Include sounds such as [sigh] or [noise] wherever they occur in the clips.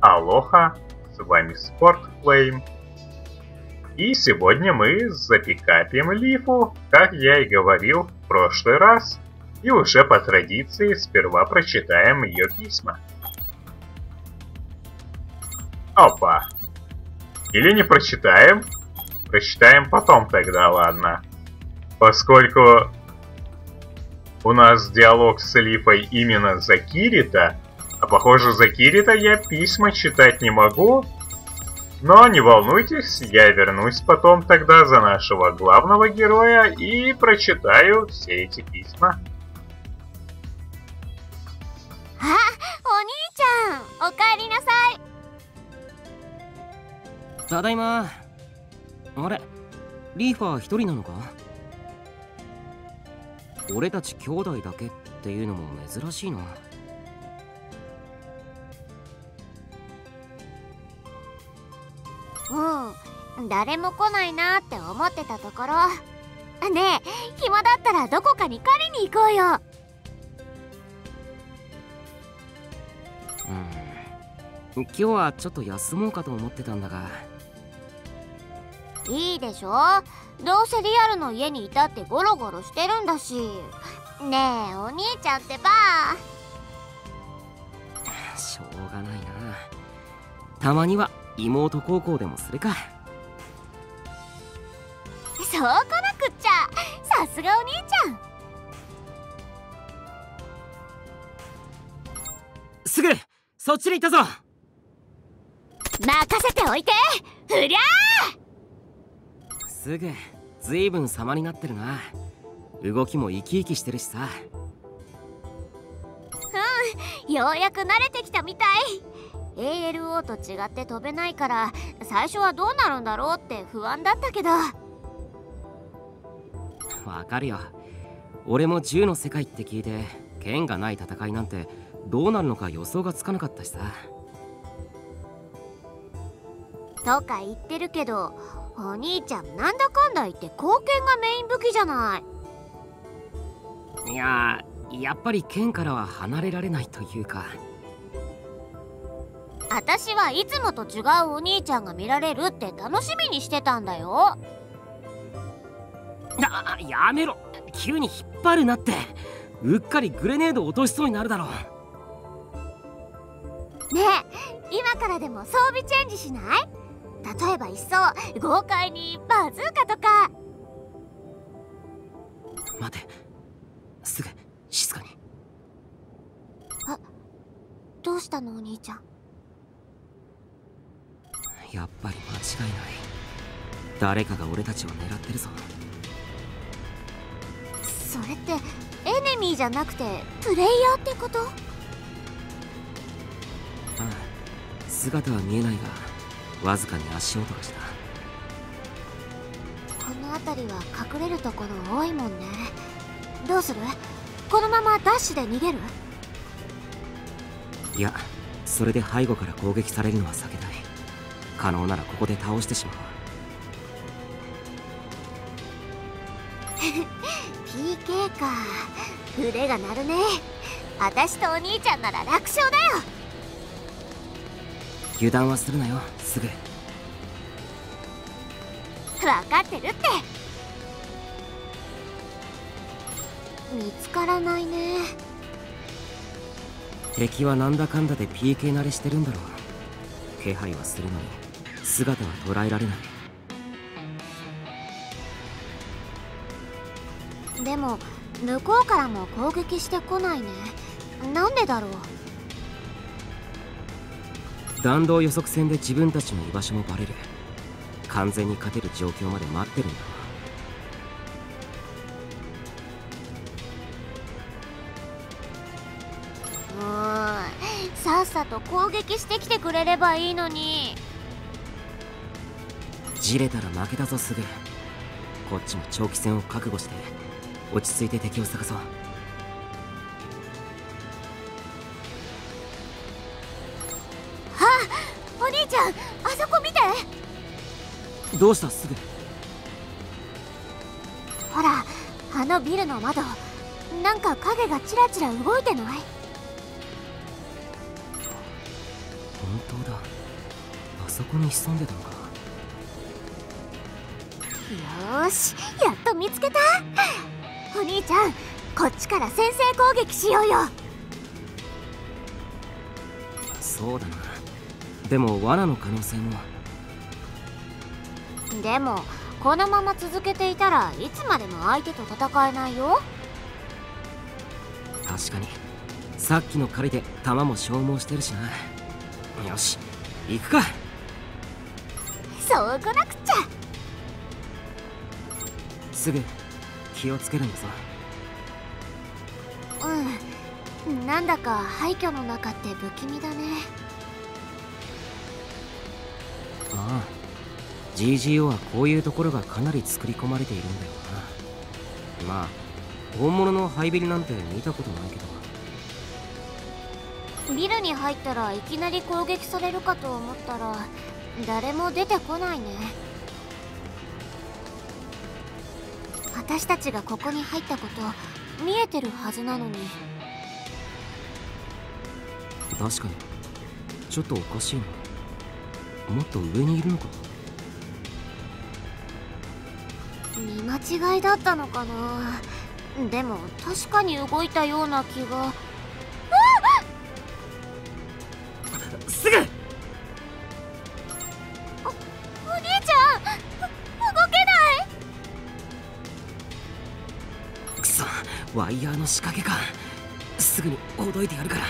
Алоха, с вами Спорт Флейм. И сегодня мы запикапим Лифу, как я и говорил в прошлый раз. И уже по традиции сперва прочитаем ее письма. Опа. Или не прочитаем? Прочитаем потом тогда, ладно. Поскольку у нас диалог с Лифой именно за Кирита, а похоже за Кирита я письма читать не могу. Но не волнуйтесь, я вернусь потом тогда за нашего главного героя и прочитаю все эти письма. あお兄ちゃんおかえりなさいただいまあれリーファー一人なのか俺たち兄弟だけっていうのも珍しいな うん。誰も来ないなって思ってたところ。ねえ暇だったらどこかに狩りに行こうよ。うん。今日はちょっと休もうかと思ってたんだが。いいでしょ？どうせリアルの家にいたってゴロゴロしてるんだし。ねえお兄ちゃんってば。しょうがないな。たまには妹孝行でもするか。そうこなくっちゃ。さすがお兄ちゃん。すぐそっちに行ったぞ。任せておいて。ふりゃすぐずいぶん様になってるな。動きも生き生きしてるしさ。ーようやく慣れてきたみたい ALO と違って飛べないから最初はどうなるんだろうって不安だったけど。わかるよ。俺も銃の世界って聞いて剣がない戦いなんてどうなるのか予想がつかなかったしさ。とか言ってるけどお兄ちゃんなんだかんだ言って貢献がメイン武器じゃない。いややっぱり剣からは離れられないというか私はいつもと違うお兄ちゃんが見られるって楽しみにしてたんだよ。あやめろ。急に引っ張るなって。うっかりグレネード落としそうになるだろねえ今からでも装備チェンジしない？例えば一層豪快にバズーカとか。待て。すぐ静かに。あどうしたのお兄ちゃん？やっぱり間違いない。誰かが俺たちを狙ってるぞ。それってエネミーじゃなくてプレイヤーってこと？ああ姿は見えないがわずかに足音がした。この辺りは隠れるところ多いもんね。どうする？このままダッシュで逃げる？いやそれで背後から攻撃されるのは避けたい可能ならここで倒してしまう PK [laughs] か。腕が鳴るね。私とお兄ちゃんなら楽勝だよ。油断はするなよ。すぐ。分かってるって。見つからないね。敵はなんだかんだで PK 慣れしてるんだろう気配はするのに姿は捉えられない。でも向こうからも攻撃してこないね。なんでだろう？弾道予測戦で自分たちの居場所もバレる。完全に勝てる状況まで待ってるんだ。うーんさっさと攻撃してきてくれればいいのにじれたら負けたぞすぐ。こっちも長期戦を覚悟して落ち着いて敵を探そう。お兄ちゃんあそこ見て。どうしたすぐ？ほらあのビルの窓なんか影がチラチラ動いてない？本当だ。あそこに潜んでたのかよーしやっと見つけた。お兄ちゃんこっちから先制攻撃しようよ。そうだな。でも罠の可能性も。でもこのまま続けていたらいつまでも相手と戦えないよ。確かに。さっきの狩りで弾も消耗してるしな。よし行くか。そうこなくっちゃすぐ気をつけるんだぞ。うん。なんだか廃墟の中って不気味だね。ああ。GGO はこういうところがかなり作り込まれているんだよな。まあ本物のハイビリなんて見たことないけど。ビルに入ったらいきなり攻撃されるかと思ったら誰も出てこないね私たちがここに入ったこと見えてるはずなのに。確かに。ちょっとおかしいな。もっと上にいるのか。見間違いだったのかな。でも確かに動いたような気がワイヤーの仕掛けか。すぐにほどいてやるから。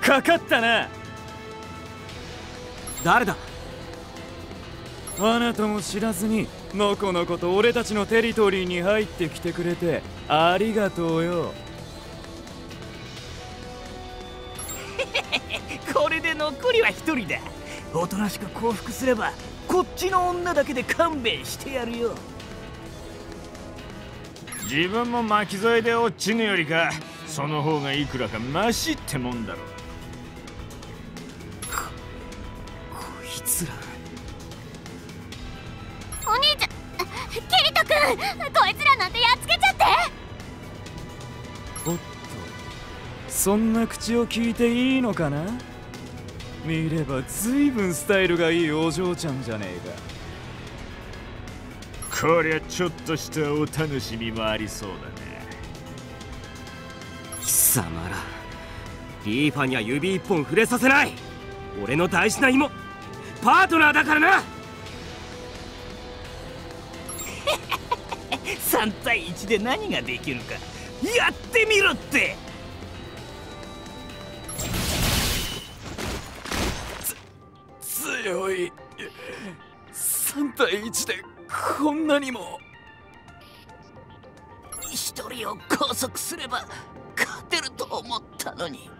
かかったな。誰だ？あなたも知らずにのこのこと俺たちのテリトリーに入ってきてくれてありがとうよ。[laughs] これで残りは一人だ。おとなしく降伏すればこっちの女だけで勘弁してやるよ自分も巻き添えで落ちぬよりかその方がいくらかマシってもんだろこいつら。お兄ちゃんキリト君こいつらなんてやっつけちゃって。おっとそんな口を聞いていいのかな？見ればずいぶんスタイルがいいお嬢ちゃんじゃねえかこりゃちょっとしたお楽しみもありそうだね。貴様らリーファには指一本触れさせない。俺の大事な妹パートナーだからな。[laughs] 3対1で何ができるかやってみろって。強い。3対1でこんなにも一人を拘束すれば勝てると思ったのに。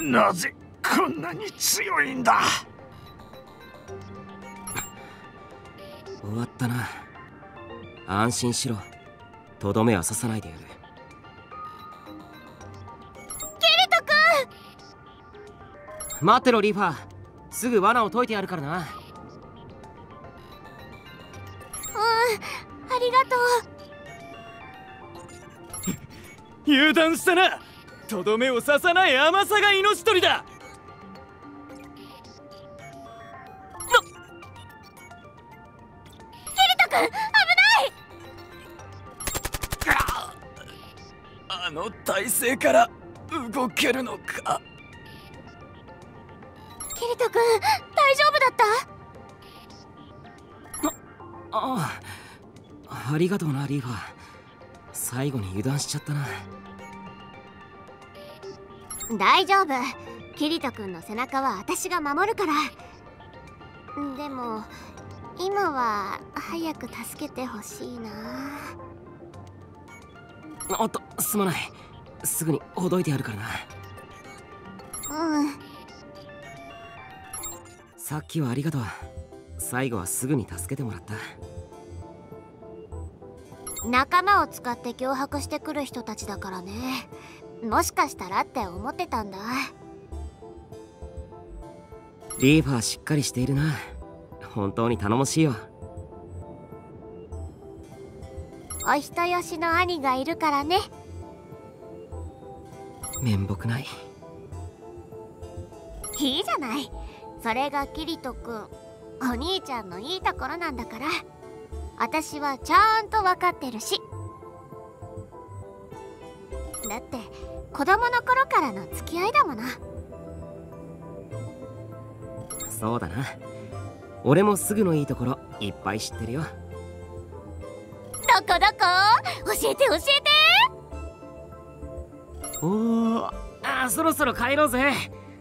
なぜこんなに強いんだ？終わったな。安心しろ。とどめは刺さないでやる。待ってろリーファー。すぐ罠を解いてやるからな [laughs] 油断したな。とどめを刺さない甘さが命取りだ。キリト君危ない！あの体勢から動けるのか。キリト君大丈夫だった？ああありがとうなリーファー。最後に油断しちゃったな。大丈夫。キリト君の背中は私が守るから。でも今は早く助けてほしいな。おっとすまない。すぐにほどいてやるからな。うん。さっきはありがとう。最後はすぐに助けてもらった仲間を使って脅迫してくる人たちだからね。もしかしたらって思ってたんだ。リーファーしっかりしているな。本当に頼もしいよお人よしの兄がいるからね。面目ない。いいじゃない。それがキリト君お兄ちゃんのいいところなんだから私はちゃんと分かってるし。だって子供の頃からの付き合いだもの。そうだな。俺もすぐのいいところいっぱい知ってるよ。どこどこ？教えて教えて。おおあそろそろ帰ろうぜ。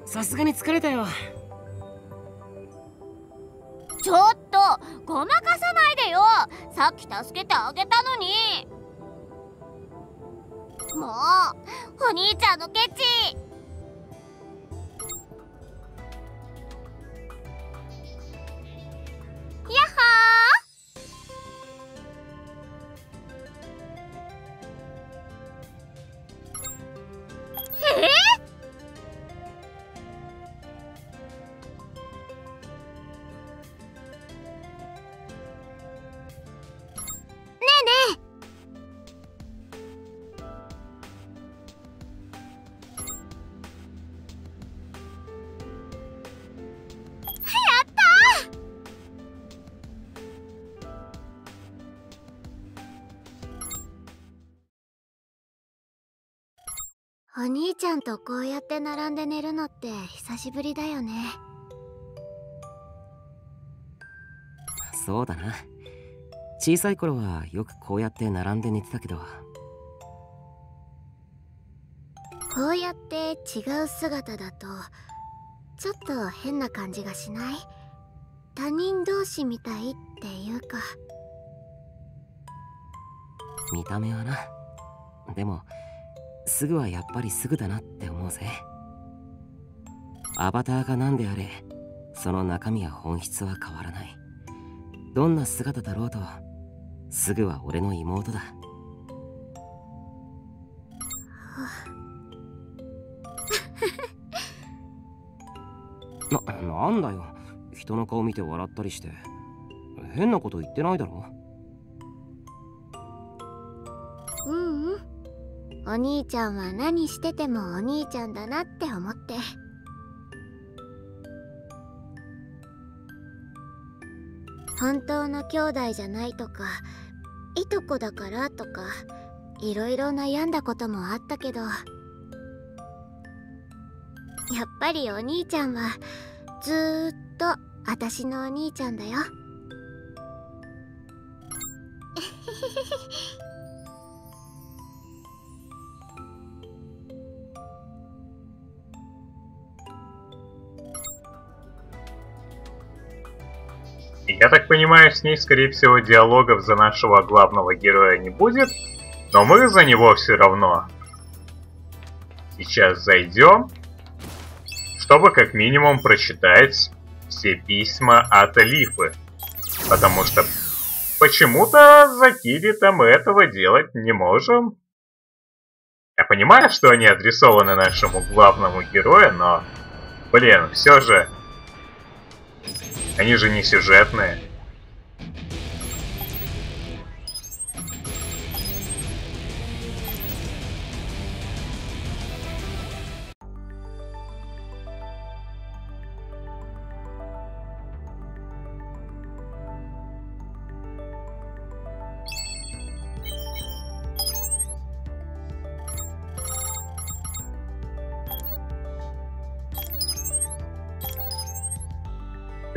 さすがに疲れたよ。ちょっとごまかさないでよ。さっき助けてあげたのに。もうお兄ちゃんのケチ。やっほ兄ちゃんとこうやって並んで寝るのって久しぶりだよね。そうだな。小さい頃はよくこうやって並んで寝てたけど。こうやって違う姿だとちょっと変な感じがしない？他人同士みたいっていうか。見た目はな。でもすぐはやっぱりすぐだなって思うぜ。アバターが何であれその中身や本質は変わらない。どんな姿だろうとすぐは俺の妹だ。[laughs] な、なんだよ。人の顔見て笑ったりして。変なこと言ってないだろ兄ちゃんは何しててもお兄ちゃんだなって思って。本当の兄弟じゃないとかいとこだからとかいろいろ悩んだこともあったけど。やっぱりお兄ちゃんはずっと私のお兄ちゃんだよ。[laughs] Я так понимаю, с ней, скорее всего, диалогов за нашего главного героя не будет, но мы за него все равно сейчас зайдем, чтобы как минимум прочитать все письма от Алифы. Потому что почему-то за Кирита мы этого делать не можем. Я понимаю, что они адресованы нашему главному герою, но, блин, все же они же не сюжетные.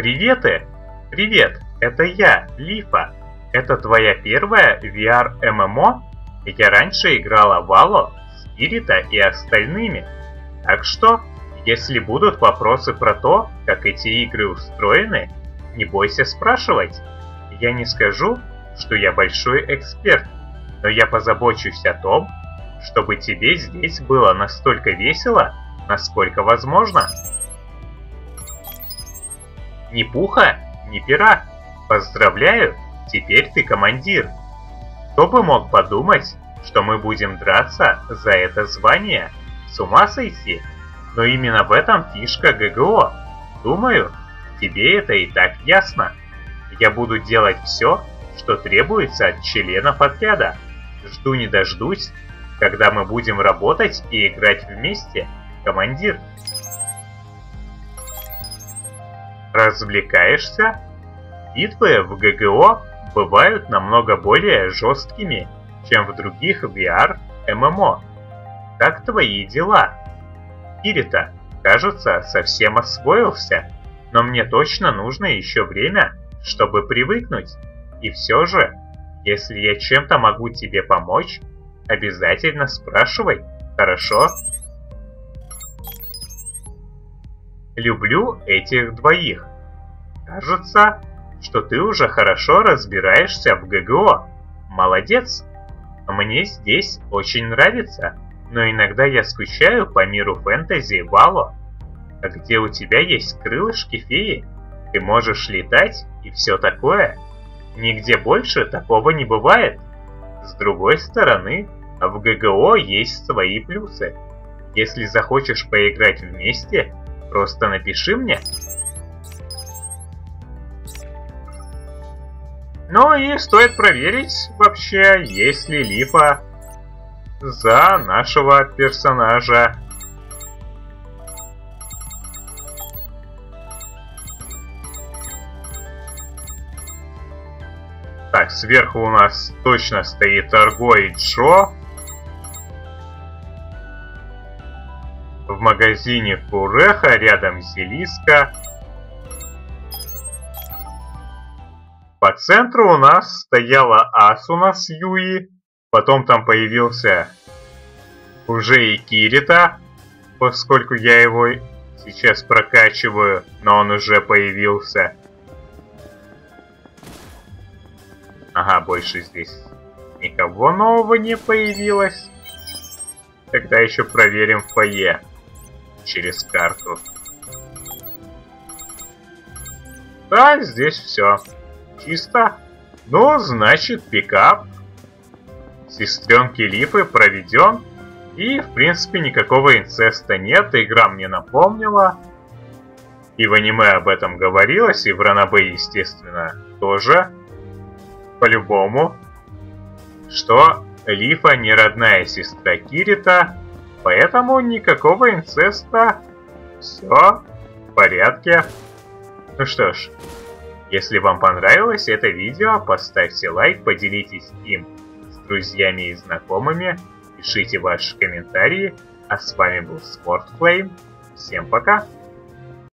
Приветы! Привет, это я, Лифа. Это твоя первая VR-ММО? Я раньше играла в Halo, Спирита и остальными. Так что, если будут вопросы про то, как эти игры устроены, не бойся спрашивать. Я не скажу, что я большой эксперт, но я позабочусь о том, чтобы тебе здесь было настолько весело, насколько возможно. Ни пуха, ни пера. Поздравляю, теперь ты командир. Кто бы мог подумать, что мы будем драться за это звание? С ума сойти? Но именно в этом фишка ГГО. Думаю, тебе это и так ясно. Я буду делать все, что требуется от членов отряда. Жду не дождусь, когда мы будем работать и играть вместе, командир. Развлекаешься? Битвы в ГГО бывают намного более жесткими, чем в других VR ММО. Как твои дела? Кирита, кажется, совсем освоился, но мне точно нужно еще время, чтобы привыкнуть. И все же, если я чем-то могу тебе помочь, обязательно спрашивай, хорошо? Люблю этих двоих. Кажется, что ты уже хорошо разбираешься в ГГО. Молодец. Мне здесь очень нравится, но иногда я скучаю по миру фэнтези Вало. А где у тебя есть крылышки феи, ты можешь летать и все такое. Нигде больше такого не бывает. С другой стороны, в ГГО есть свои плюсы. Если захочешь поиграть вместе, просто напиши мне. Ну и стоит проверить вообще, есть ли липа за нашего персонажа. Так, сверху у нас точно стоит Арго и Джо. В магазине Куреха рядом Зелиска. По центру у нас стояла Асуна с Юи, потом там появился уже и Кирита, поскольку я его сейчас прокачиваю, но он уже появился. Ага, больше здесь никого нового не появилось. Тогда еще проверим фойе через карту. Да, здесь все. Чисто. Ну, значит, пикап. Сестренки Липы проведен. И, в принципе, никакого инцеста нет. Игра мне напомнила. И в аниме об этом говорилось, и в Ранабе, естественно, тоже. По-любому. Что Лифа не родная сестра Кирита, поэтому никакого инцеста. Все в порядке. Ну что ж, если вам понравилось это видео, поставьте лайк, поделитесь им с друзьями и знакомыми, пишите ваши комментарии. А с вами был Спортфлейм. Всем пока!